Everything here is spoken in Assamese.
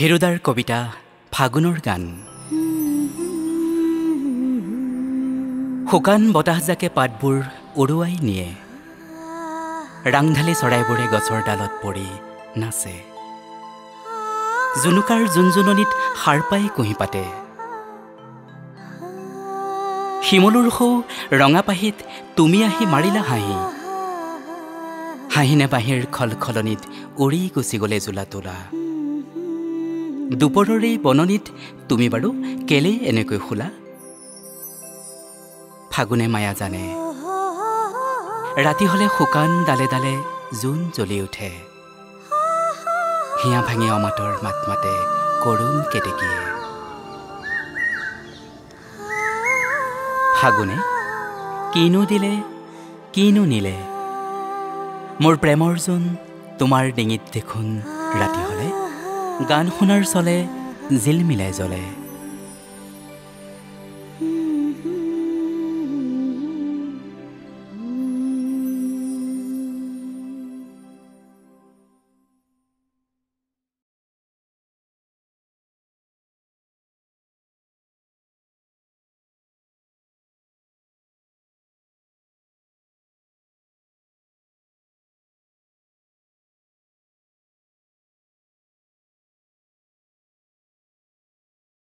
হিৰুদাৰ কবিতা ফাগুনৰ গান। শুকান বতাহজাকে পাতবোৰ উৰুৱাই নিয়ে। ৰাংঢালী চৰাইবোৰে গছৰ ডালত পৰি নাচে। জুনুকাৰ জোনজুননিত সাৰ পাই কুঁহি পাতে। শিমলুৰ সৌ ৰঙা পাহিত তুমি আহি মাৰিলা হাঁহি। হাঁহিনে বাঁহীৰ খলখলনিত উৰি গুচি গ'লে জোলা তোলা। দুপৰৰে বননিত তুমি বাৰু কেলেই এনেকৈ শুলা? ফাগুনে মায়া জানে। ৰাতি হ'লে শুকান ডালে ডালে জোন জ্বলি উঠে। হিয়া ভাঙি অমাতৰ মাত মাতে কৰুণ কেতেকীয়ে। ফাগুনে কিনো দিলে কিনো নিলে? মোৰ প্ৰেমৰ জোন তোমাৰ ডিঙিত দেখোন ৰাতি হ'লে গান শুনাৰ চলে জিলমিলাই জ্বলে।